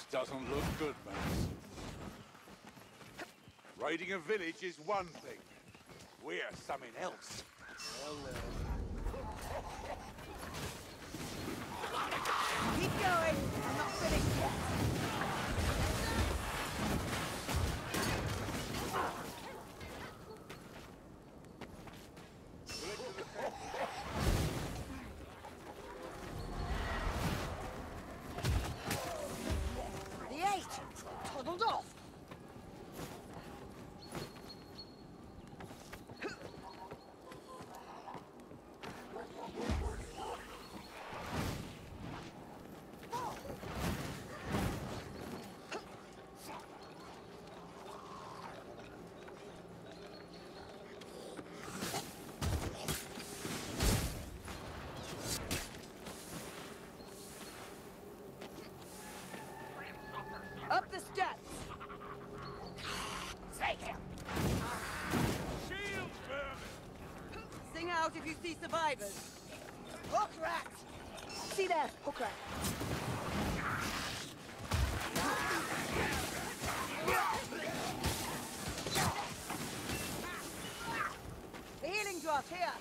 This doesn't look good, mates. Raiding a village is one thing. We're something else. Keep going. I'm not finished yet. You see survivors. Hook rat. See there, hook rat. The healing drop here.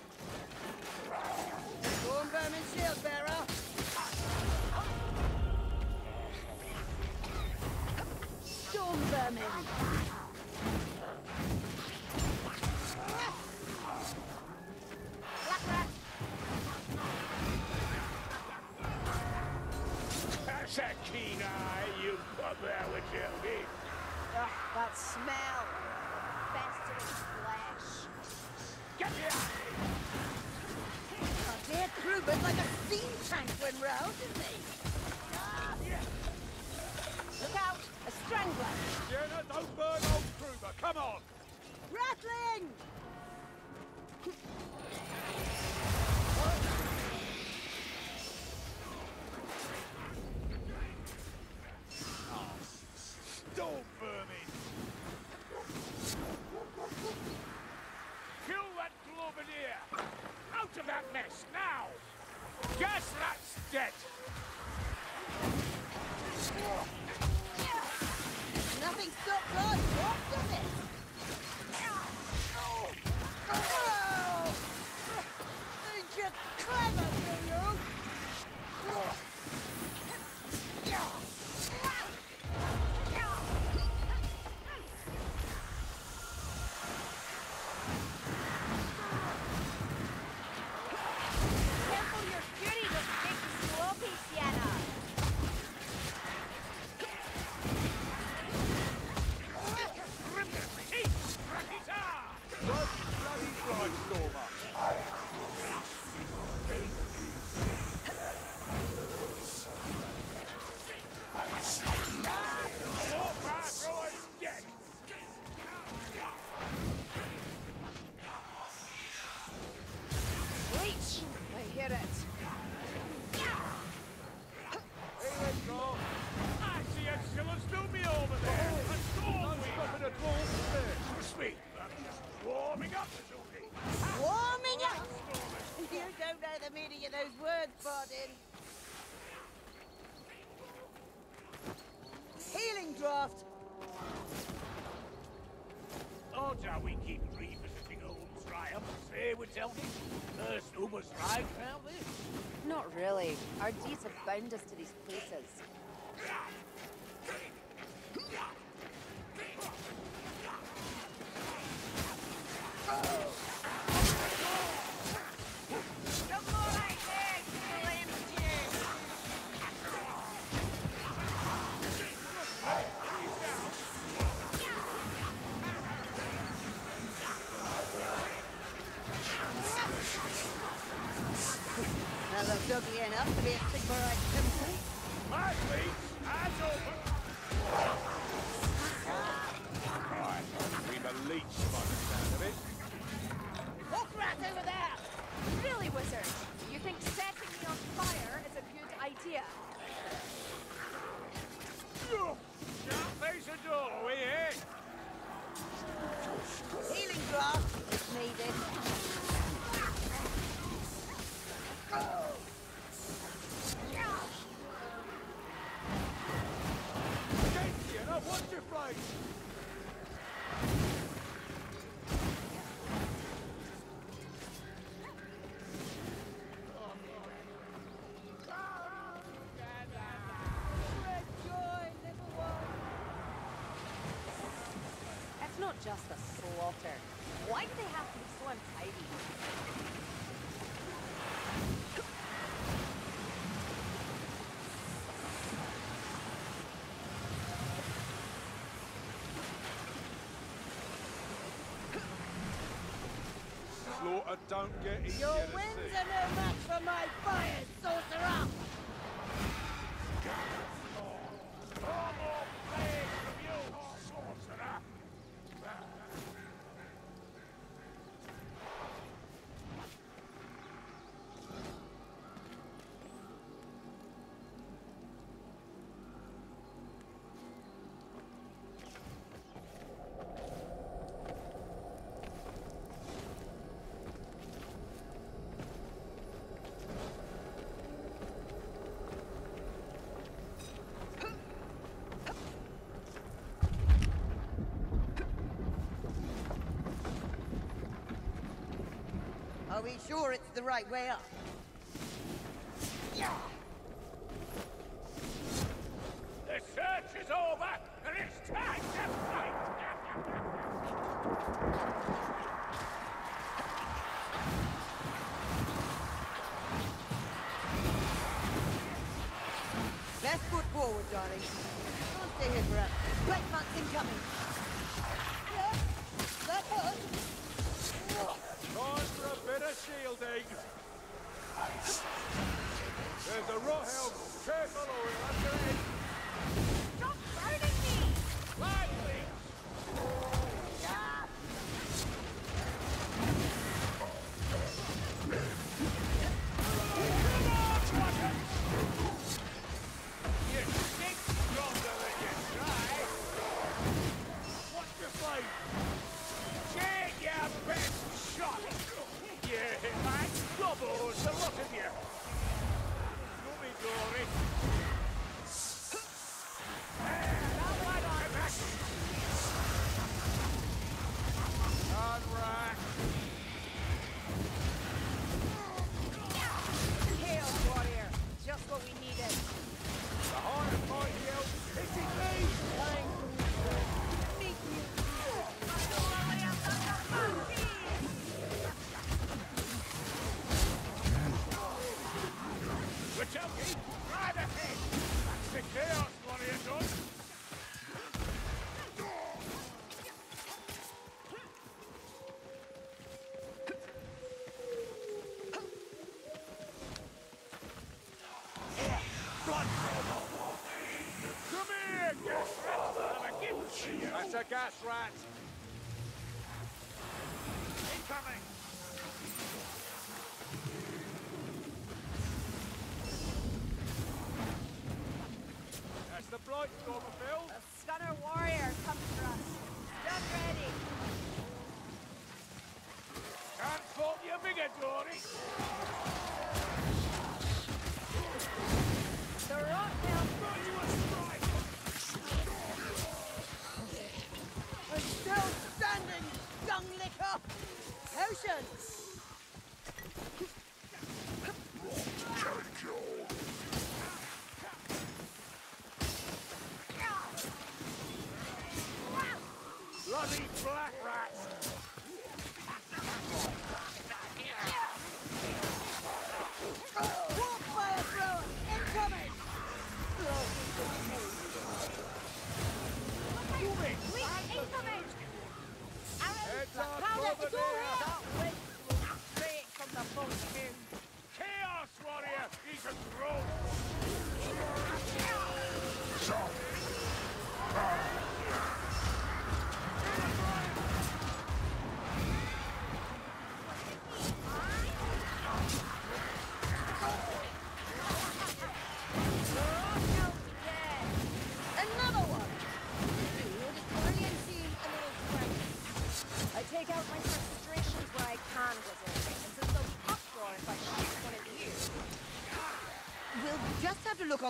Storm vermin shield bearer. Storm vermin. Of now! Gas rat's dead! Nothing stops us! What it? Oh! You clever, you triumphs, with Zelda? First Uber's right round this. Not really. Our deeds have bound us to these places. Enough to be a Sigmarite just a slaughter. Why do they have to be so untidy? Slaughter don't get easier Your winds are no match for my fires, sorcerer! Are we sure it's the right way up? That's right. up! Potions! Bloody black!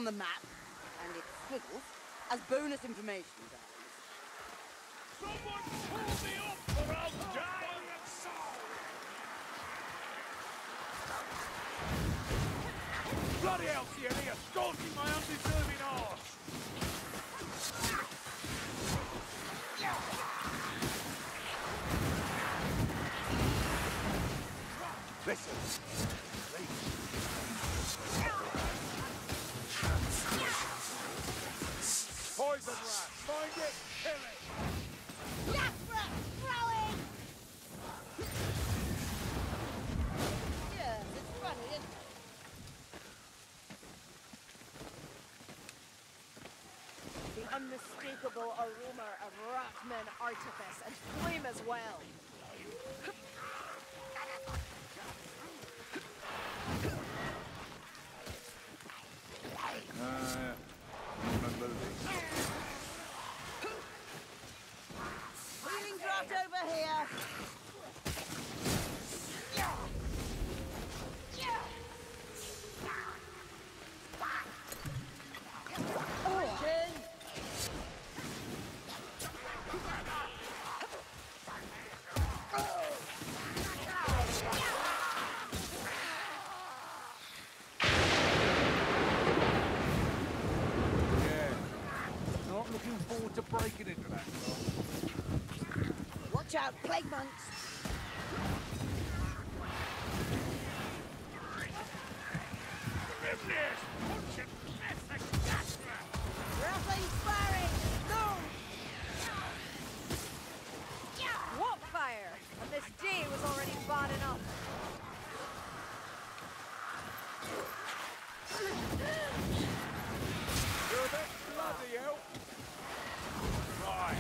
the map and its squiggles as bonus information, darling. Someone pull me up or I'll die! Bloody hell, Sienna, you're scorching my undeserving arse! Listen. Find it, kill it! Unmistakable aroma of Ratman artifice and flame as well. Uh, Healing draft over here. Yeah. Looking forward to breaking into that. Watch out, plague monks. Punch it! That's the Jasper! Rattling firing. No. What fire! And this day was already bad enough. You're a bit bloody hell. Right.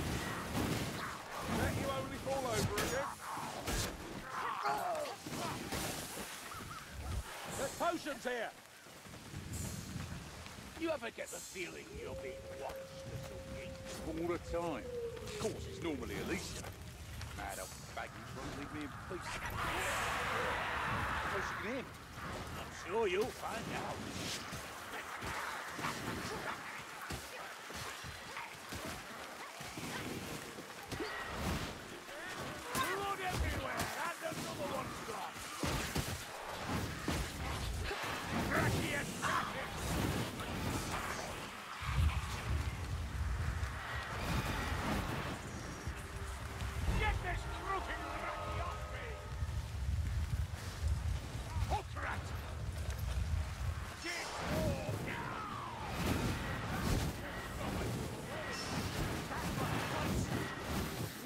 Let you only fall over again. There's here. You ever get the feeling you're being watched? All the time. Of course, it's normally Alicia. Mad old baggage won't leave me in peace. Suppose you can hear me. I'm sure you'll find out. Blood everywhere, and another one's gone. Cracky attack it! Get this crooked cracky off me! Hookrat! Get more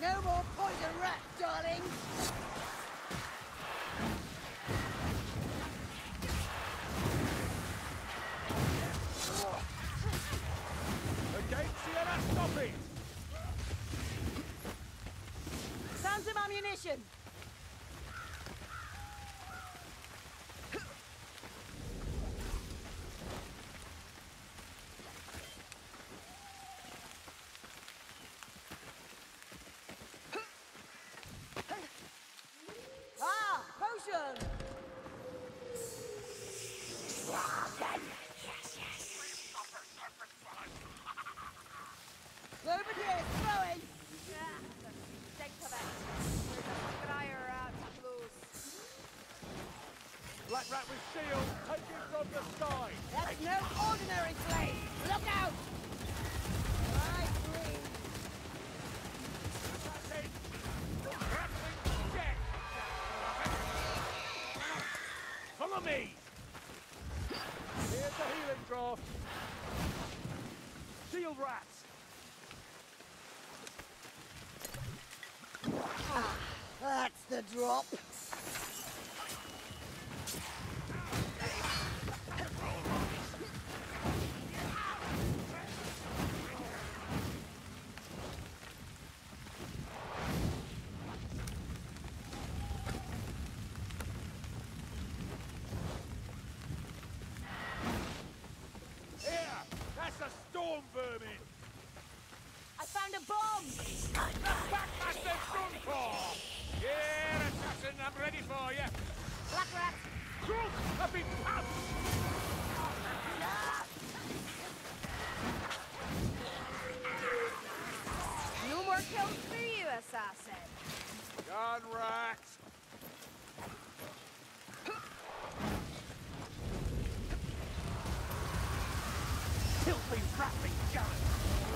No more poison rat, darling. Okay, Sienna, stop it! Found some ammunition. Potion! Over here, throwing! Think of it. Where's the fire close? Black rat with shield, take it from the sky! That's no ordinary flame! Look out! Drop. Here! That's a storm vermin! I found a bomb! I'm ready for you. Black rat! Crook! I've been pumped! No more kills for you, assassin. Gone rat! Filthy, rattling gun!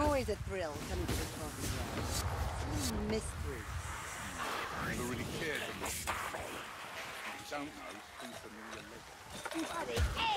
always a thrill coming to this coffee shop. Mystery. Never really cared for me. You don't know who's familiar.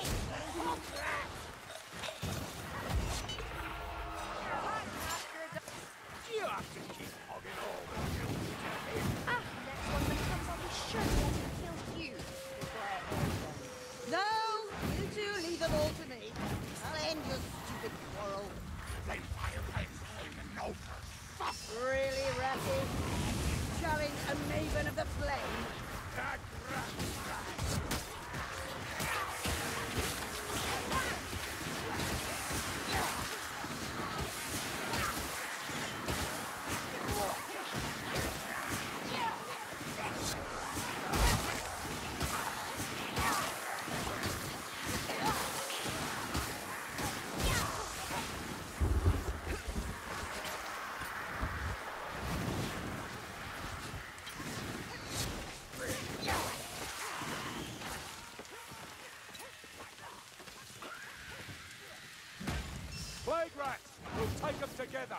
together.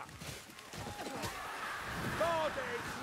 Guard!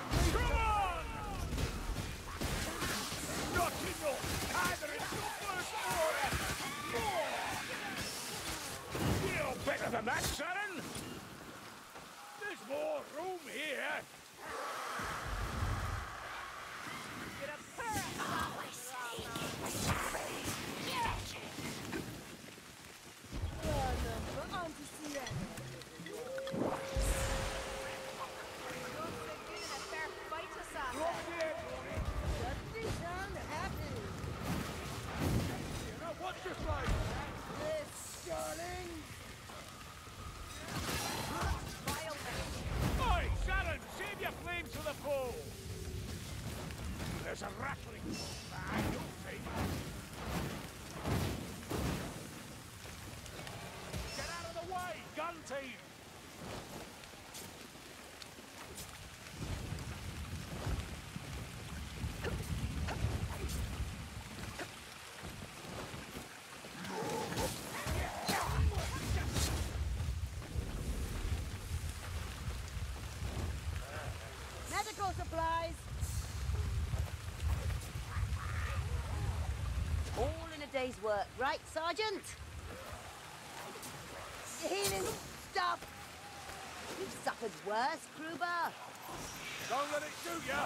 There's a rattling behind your face. Get out of the way, gun team! supplies. day's work, right, Sergeant? Healing stuff! You've suffered worse, Kruber! Don't let it do ya!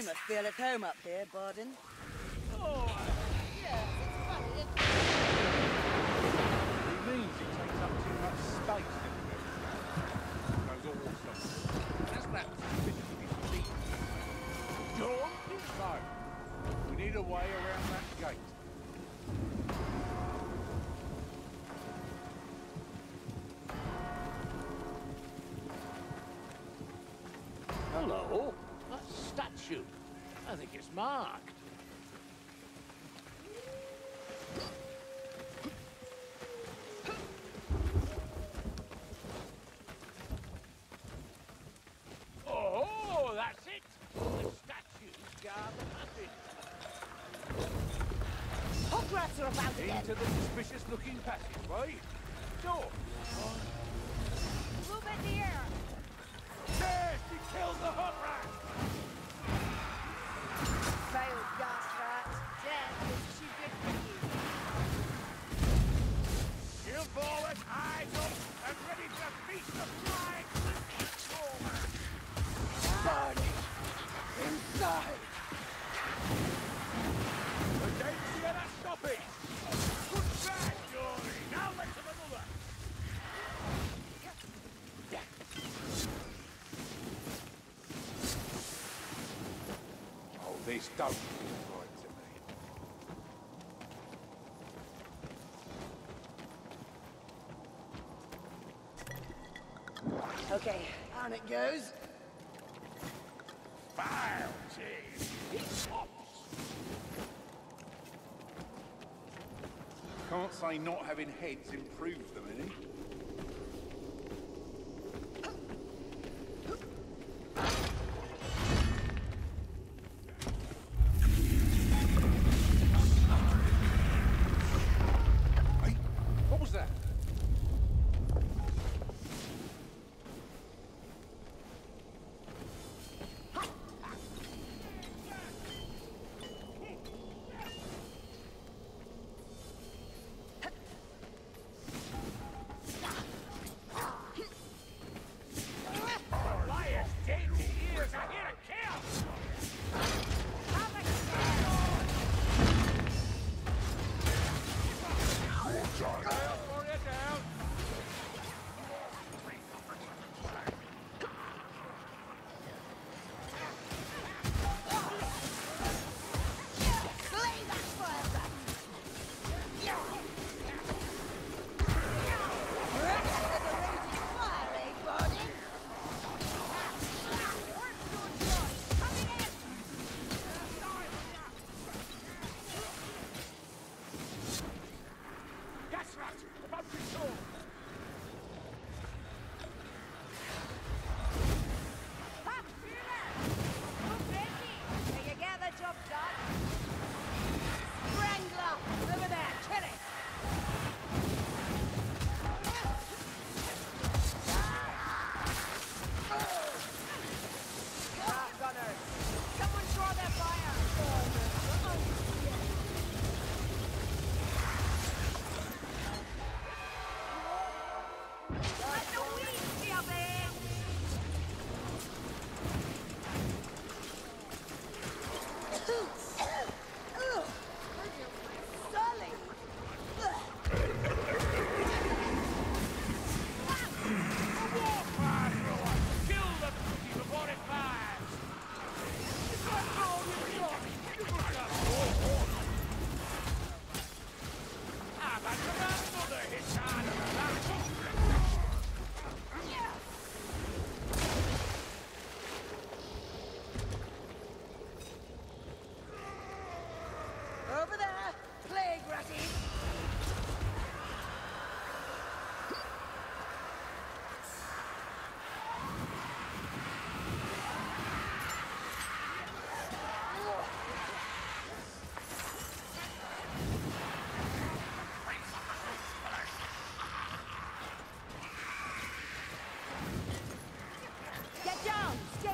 You must feel at home up here, Bardin. Oh, Yes, it's funny. It... means it takes up too much space. We need a way around that gate. Marked. Oh, that's it. The statue's guard the passage. Hog are about again. Into the suspicious-looking passageway. Door. Move in the air. Yes, he killed the hot forward, eyes up, and ready to feast the flying transformer. Burning inside. The gate's here to stop it. Good bad, Jory. Now let's have another. Oh, this don't feel right to me. On it goes. Can't say not having heads improved them any.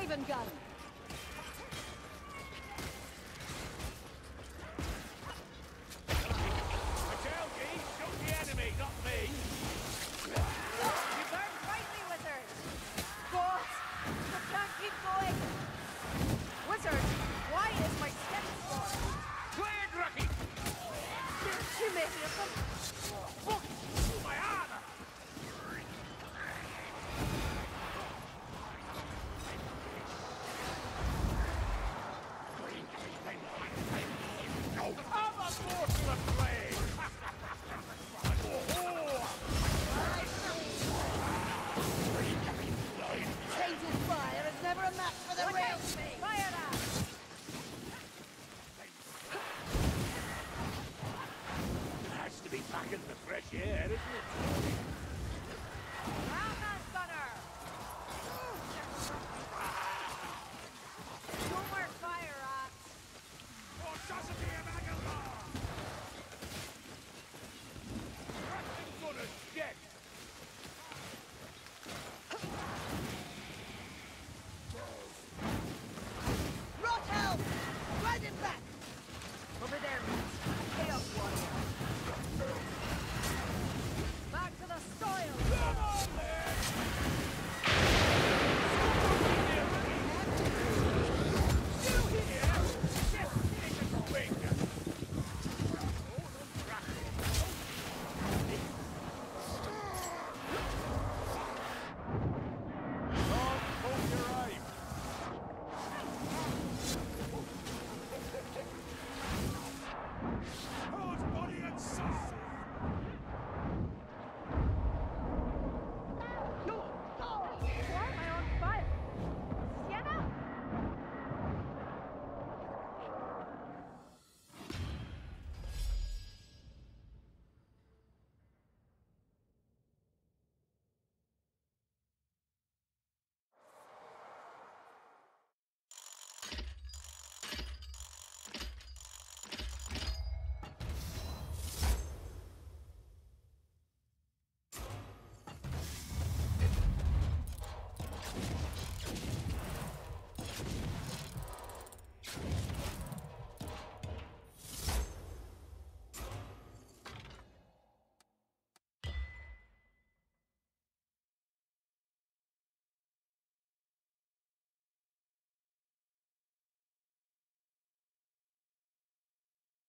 even gun.